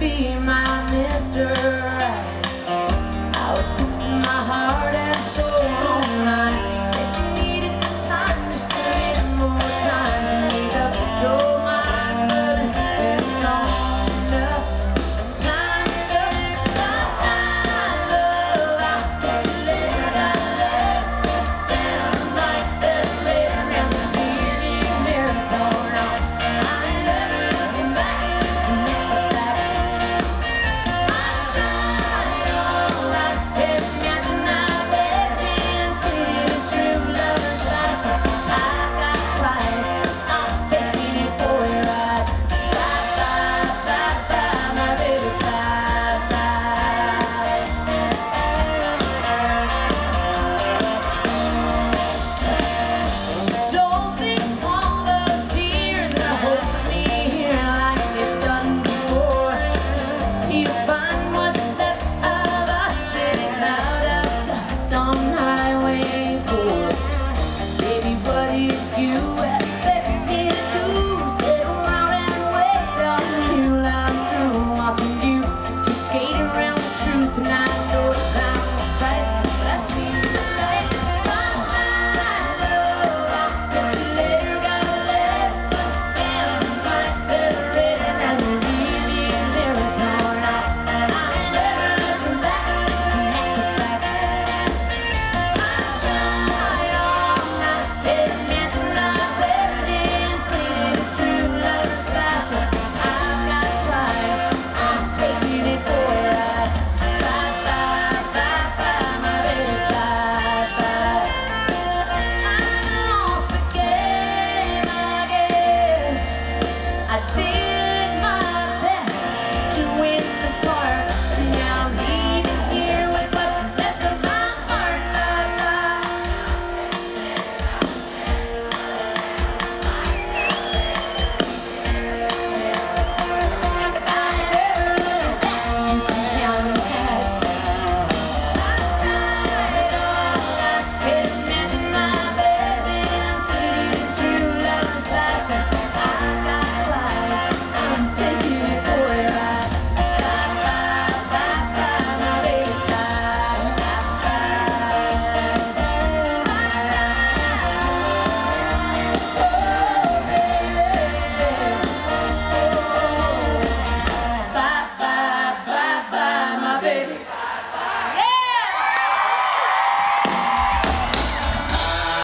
be my mystery.